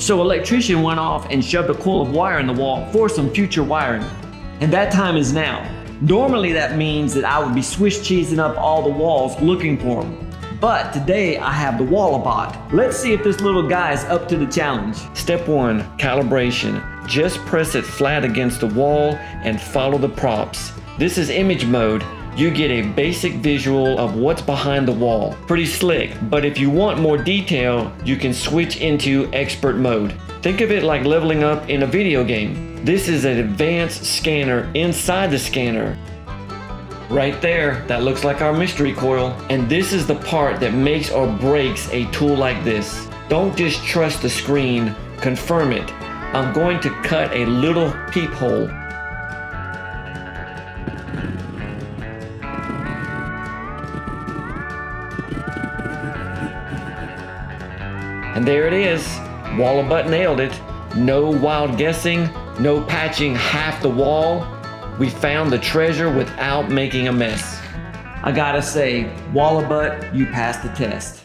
So electrician went off and shoved a coil of wire in the wall for some future wiring. And that time is now. Normally that means that I would be Swiss cheesing up all the walls looking for them. But today I have the Walabot. Let's see if this little guy is up to the challenge. Step one, calibration. Just press it flat against the wall and follow the props. This is image mode. You get a basic visual of what's behind the wall. Pretty slick, but if you want more detail, you can switch into expert mode. Think of it like leveling up in a video game. This is an advanced scanner inside the scanner. Right there, that looks like our mystery coil. And this is the part that makes or breaks a tool like this. Don't just trust the screen, confirm it. I'm going to cut a little peephole. And there it is. Walabot nailed it. No wild guessing, no patching half the wall, we found the treasure without making a mess. I gotta say, Walabot, you passed the test.